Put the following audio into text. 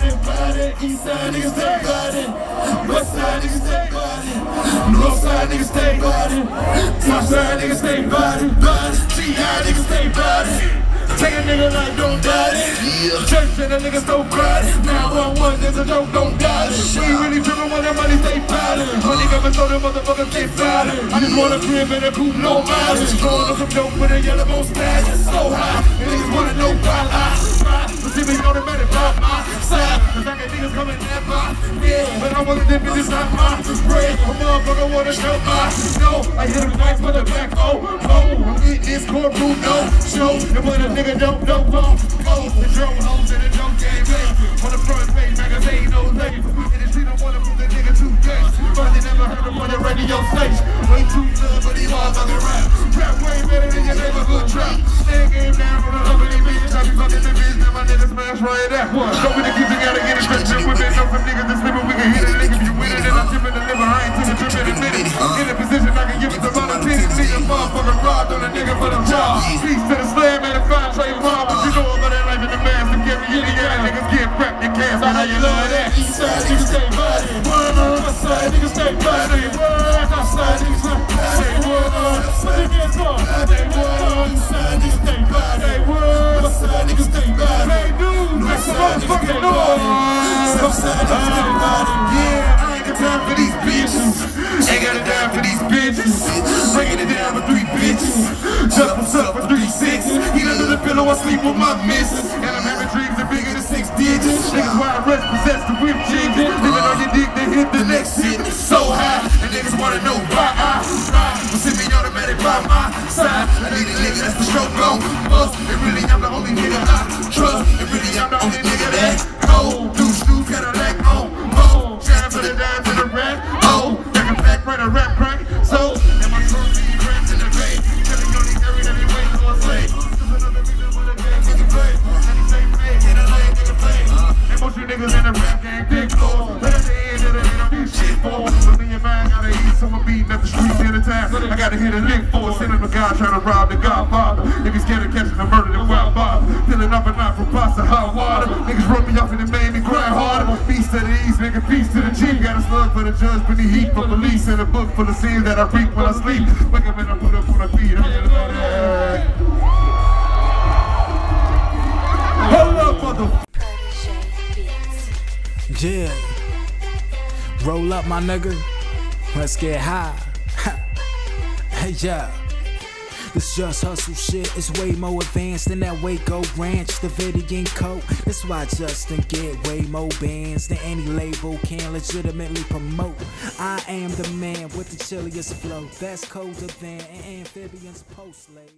body. East side niggas stay body. West side niggas stay body. North side niggas stay body. South side niggas stay body, body. GI niggas stay body. Take a nigga like don't doubt it. Yeah. Church and the niggas so crowded. Now one one, there's a joke, don't doubt it. We really tripping when the money stay piling. Money coming so the motherfuckers stay silent. I just want a crib and a coupe, no mileage. Going on some dope with a yellow bone. It's so high. Niggas wanna know niggas coming that by. Yeah, but I wanna dip in this not my bread. A motherfucker wanna show my no. I hit him twice for the back. Oh, oh. Getting this corporal no show. And when a nigga don't know won't go. The drone hoes and the drone game man. On the front page magazine, no label. And the street don't wanna move the nigga too gay. But never heard him on the radio station. Way too good, but he motherfucking rap. Rap way better than your neighborhood trap. Stand game down on the ugly bitch. I my nigga smash right at one. Me the keep together, get it and whip it. Know some niggas that's slipping, we can hit it. Nigga, if you win it, then I'm tipping the liver. I ain't tipping, tripping and minute. In a position I can give it to volunteers. Nigga, motherfucking robbed on a nigga for the job. Peace to the slam and the fine trade mom. What you know about that life in the mass and carry any yeah, niggas get wrapped in cash. I know you love that. East side niggas stay body. West side niggas stay body. Yeah, I ain't got time for these bitches. Ain't got a dime for these bitches. Breaking it down for three bitches. What's up for three sixes. Eat under the pillow, I sleep with my missus. And I'm having dreams that bigger than six digits. Niggas why I rest possess the whip chicken. Living on your dick, they hit the next shit. So high, and niggas wanna know why in the rap game the the mine gotta eat the streets in the town. I gotta hit a lick for it. Sending a guy trying to rob the godfather. If he's scared of catching a murder, then wild bother. Filling up a knife from pasta hot water. Niggas run me off and it made me cry harder. Beast to the east, nigga, peace to the chief. Got a slug for the judge, but the heat for police. And a book full of scenes that I reap when I sleep. Wake up and I put up on a beat. I'm gonna know Yeah. Roll up, my nigga. Let's get high. hey, yeah. This just hustle shit. It's way more advanced than that Waco Ranch, Davidian coat. That's why Justin get way more bands than any label can legitimately promote. I am the man with the chilliest flow. That's colder than an amphibian's post later.